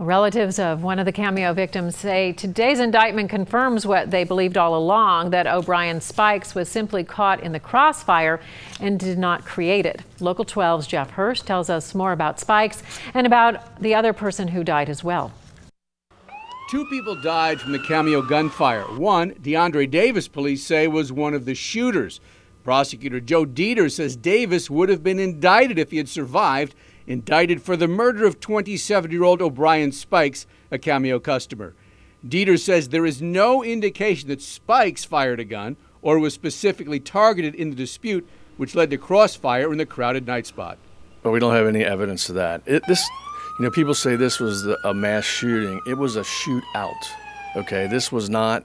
Relatives of one of the cameo victims say today's indictment confirms what they believed all along that O'Bryan Spikes was simply caught in the crossfire and did not create it. Local 12's Jeff Hirsch tells us more about Spikes and about the other person who died as well. Two people died from the cameo gunfire. One, DeAndre Davis, police say, was one of the shooters. Prosecutor Joe Deters says Davis would have been indicted if he had survived indicted for the murder of 27 year old O'Bryan Spikes, a Cameo customer. Deters says there is no indication that Spikes fired a gun or was specifically targeted in the dispute, which led to crossfire in the crowded night spot. But we don't have any evidence of that. It, this, you know, people say this was the, a mass shooting. It was a shootout. Okay, this was not.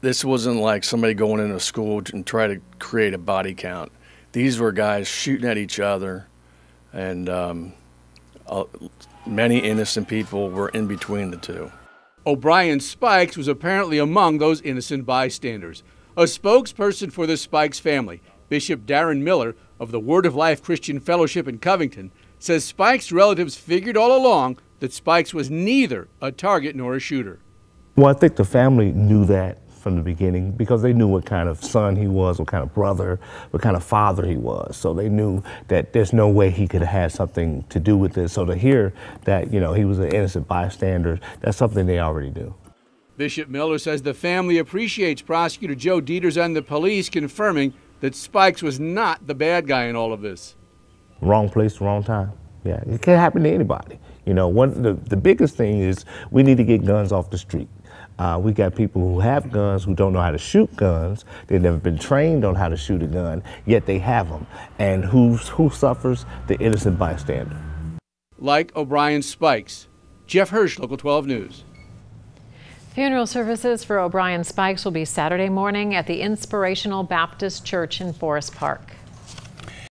This wasn't like somebody going into school and try to create a body count. These were guys shooting at each other and um, uh, many innocent people were in between the two. O'Bryan Spikes was apparently among those innocent bystanders. A spokesperson for the Spikes family, Bishop Darrin Miller of the Word of Life Christian Fellowship in Covington, says Spikes' relatives figured all along that Spikes was neither a target nor a shooter. Well, I think the family knew that from the beginning because they knew what kind of son he was, what kind of brother, what kind of father he was. So they knew that there's no way he could have had something to do with this. So to hear that, you know, he was an innocent bystander, that's something they already knew. Bishop Miller says the family appreciates prosecutor Joe Deters and the police confirming that Spikes was not the bad guy in all of this. Wrong place, wrong time. Yeah, it can happen to anybody. You know, one the, the biggest thing is we need to get guns off the street. Uh, we got people who have guns who don't know how to shoot guns. They've never been trained on how to shoot a gun, yet they have them. And who's, who suffers? The innocent bystander. Like O'Bryan Spikes. Jeff Hirsch, Local 12 News. Funeral services for O'Bryan Spikes will be Saturday morning at the Inspirational Baptist Church in Forest Park.